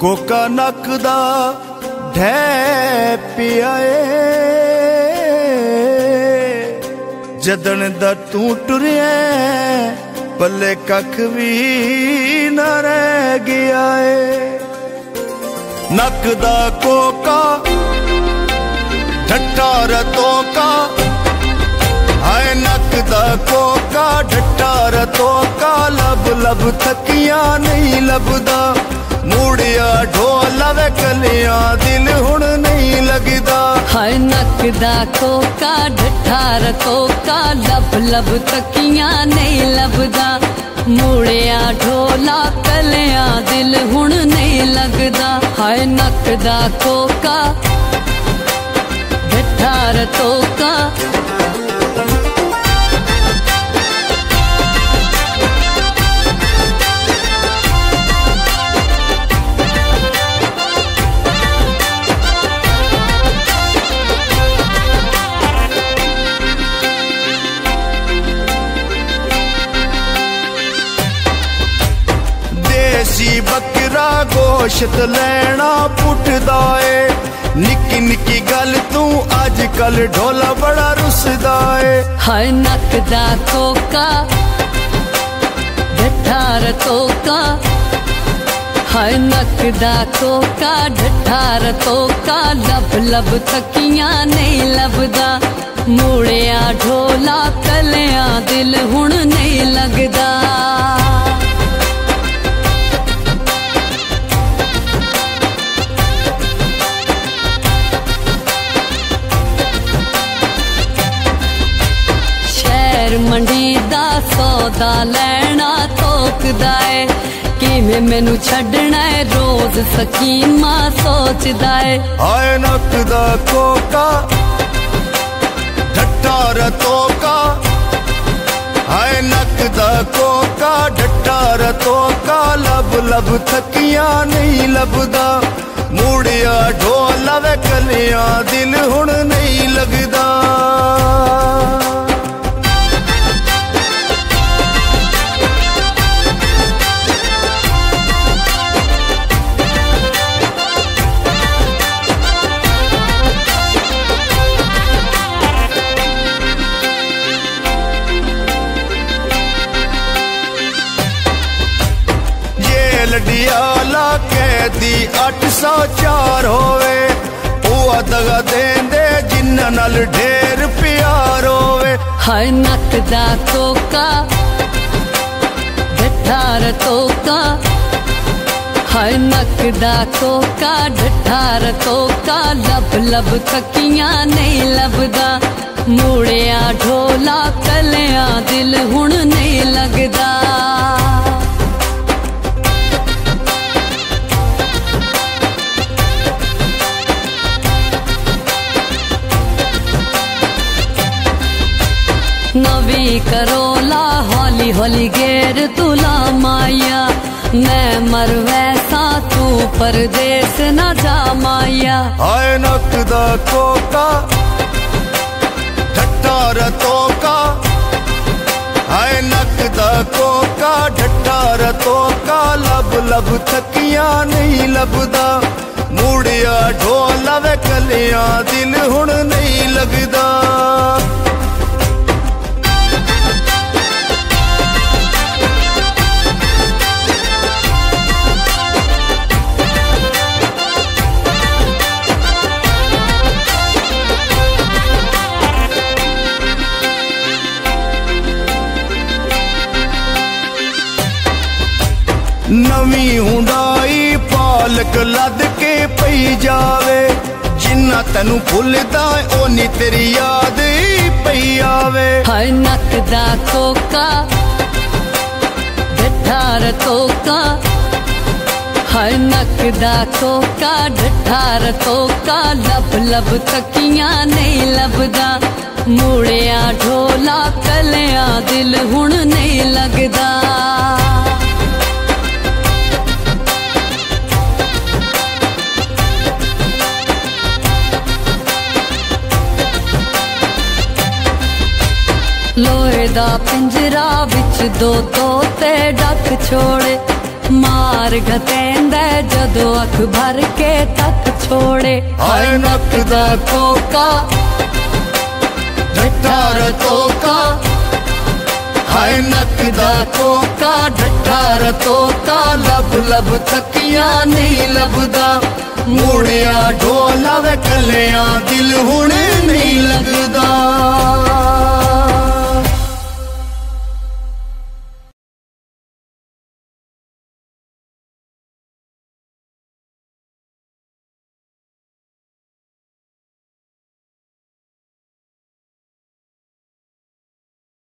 ਕੋਕਾ ਨੱਕ ਦਾ ਢੈ ਪਿਆ ਏ ਜਦਣ ਦਾ ਤੂੰ ਟੁਰਿਆ ਪੱਲੇ ਕੱਖ ਵੀ ਨਾ ਰਹਿ ਗਿਆ ਏ ਨੱਕ ਦਾ ਕੋਕਾ ਠੱਟਾ ਰਤੋਕਾ ਹਾਏ ਨੱਕ ਦਾ ਕੋਕਾ ਠੱਟਾ ਰਤੋਕਾ ਲਬ ਲਬ ਥਕੀਆਂ ਨਹੀਂ ਲੱਭਦਾ। ਮੂੜਿਆ ਢੋਲਾ ਵੇ ਕਲਿਆਂ ਦਿਲ ਹੁਣ ਨਹੀਂ ਲੱਗਦਾ। ਹਾਏ ਨੱਕ ਦਾ ਕੋਕਾ ਢਠਾਰ ਕੋਕਾ ਲਬ ਲਬ ਤੱਕੀਆਂ ਨਹੀਂ ਲੱਭਦਾ। ਮੂੜਿਆ ਢੋਲਾ ਕਲਿਆਂ ਦਿਲ ਹੁਣ ਨਹੀਂ ਲੱਗਦਾ। ਹਾਏ ਨੱਕ ਦਾ ਕੋਕਾ ਢਠਾਰ ਕੋਕਾ ਗੋਸ਼ਤ ਲੈਣਾ ਪੁੱਟਦਾ ਏ। ਨਿੱਕੀ ਨਿੱਕੀ ਗੱਲ ਤੂੰ ਅੱਜ ਕੱਲ ਢੋਲਾ ਬੜਾ ਰੁੱਸਦਾ ਏ। ਹਾਏ ਨੱਕ ਦਾ ਕੋਕਾ ਢਠਾਰ ਕੋਕਾ ਹਾਏ ਨੱਕ ਦਾ ਕੋਕਾ ਢਠਾਰ ਕੋਕਾ ਲਬ ਲਬ ਤੱਕੀਆਂ ਨਹੀਂ ਲੱਭਦਾ। ਮੂੜਿਆ ਢੋਲਾ ਕਲਿਆਂ ਦਿਲ ਹੁਣ ਨਹੀਂ ਲੱਗਦਾ। ਸ਼ਹਿਰ ਦਾ ਸੌਦਾ ਲੈਣਾ ਤੋਕਦਾ ਏ। ਕਿਵੇਂ ਮੈਨੂੰ ਛੱਡਣਾ ਏ? ਰੋਜ਼ ਸਕੀਮਾ ਸੋਚਦਾ ਏ। ਹਾਏ, ਨੱਕ ਦਾ ਕੋਕਾ ਢੱਟਾ ਰਤੋਕਾ ਹਾਏ, ਨੱਕ ਦਾ ਕੋਕਾ ਢੱਟਾ ਰਤੋਕਾ ਲਬ ਲਬ ਥਕੀਆਂ ਨਹੀਂ ਲੱਭਦਾ। ਮੂੜਿਆ ਢੋਲਾ ਵੇ ਕਲਿਆਂ ਦਿਲ ਹੁਣ ਕੈਦੀ 804 ਹੋਵੇ, ਉਹ ਦਗਾ ਦੇਂਦੇ ਜਿੰਨਾਂ ਨਾਲ ਢੇਰ ਪਿਆਰ ਹੋਵੇ। ਹਾਏ ਨੱਕ ਦਾ ਕੋਕਾ ਢਠਾਰ ਕੋਕਾ ਹਾਏ ਨੱਕ ਦਾ ਕੋਕਾ ਢਠਾਰ ਕੋਕਾ ਲਬ ਲਬ ਤੱਕੀਆਂ ਨਹੀਂ ਲੱਭਦਾ। ਮੂੜਿਆ, ਢੋਲਾ, ਕਲਿਆਂ, ਦਿਲ ਨਵੀਂ ਕਰੋਲਾ ਹੌਲੀ ਹੌਲੀ ਗੇਰ ਤੁਲਾ ਮਾਇਆ ਮੈਂ ਮਰ ਵੈਸਾ ਤੂੰ ਪਰਦੇਸ ਨਾ ਜਾ ਮਾਇਆ ਹਾਏ ਨੱਕ ਦਾ ਕੋਕਾ ਠੱਟਾ ਰਤੋਕਾ ਹਾਏ ਨੱਕ ਦਾ ਕੋਕਾ ਠੱਟਾ ਰਤੋਕਾ ਲਬ ਲਬ ਥਕੀਆਂ ਨਹੀਂ ਲੱਭਦਾ ਮੂੜਿਆ ਢੋਲਾ ਵੇ ਕਲਿਆਂ ਦਿਲ ਹੁਣ ਨਹੀਂ ਲੱਗਦਾ ਨਵੀਂ ਹੁੰਦਾਈ ਪਾਲਕ ਲੱਦ ਕੇ ਪਈ ਜਾਵੇ। ਜਿੰਨਾ ਤੈਨੂੰ ਭੁੱਲਦਾ, ਓਨੀ ਤੇਰੀ ਯਾਦ ਪਈ ਆਵੇ। ਹਾਏ ਨੱਕ ਦਾ ਕੋਕਾ ਢਠਾਰ ਕੋਕਾ ਹਾਏ ਨੱਕ ਦਾ ਕੋਕਾ ਢਠਾਰ ਤੋਕਾ ਲੱਭ ਲਬ ਤੱਕੀਆਂ ਨਹੀਂ ਲੱਭਦਾ। ਮੂੜਿਆ, ਢੋਲਾ, ਕਲਿਆਂ, ਦਿਲ ਹੁਣ ਨਹੀਂ ਲੱਗਦਾ। ਦਾ ਪਿੰਜਰਾ ਵਿੱਚ ਦੋ ਤੋਤੇ ਡੱਕ ਛੋੜੇ। ਮਾਰ ਘਤੈਂਦਾ ਜਦੋਂ ਅੱਖ ਭਰ ਕੇ ਤੱਕ ਛੋੜੇ। ਹਾਏ ਨੱਕ ਦਾ ਕੋਕਾ ਢੱਠਾ ਤੋਕਾ। ਹਾਏ ਨੱਕ ਦਾ ਕੋਕਾ ਢੱਠਾ ਤੋਕਾ। ਲੱਭ ਲੱਭ ਤੱਕੀਆਂ ਨਹੀਂ ਲੱਭਦਾ। ਮੂੜਿਆ ਢੋਲਾ ਵੇ ਕੱਲਿਆਂ ਦਿਲ ਹੁਣ।